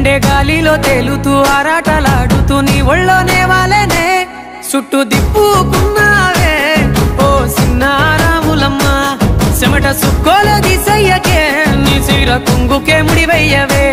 ఉండే గాలిలో తేలుతూ ఆరాటలాడుతూ నీ ఒళ్ళోనే వాలేనే. చుట్టూ దిప్పుకున్నావే ఓ సిన్నారాములమ్మ చెమట సుక్కోలో దిశయ్యకే నీ చీర కుంగుకే ముడివయ్యవే.